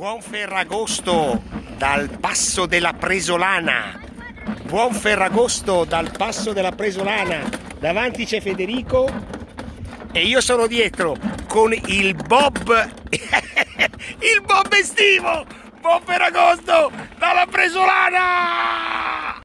Buon Ferragosto dal passo della Presolana. Buon Ferragosto dal passo della Presolana. Davanti c'è Federico e io sono dietro con il Bob. il Bob estivo. Buon Ferragosto dalla Presolana!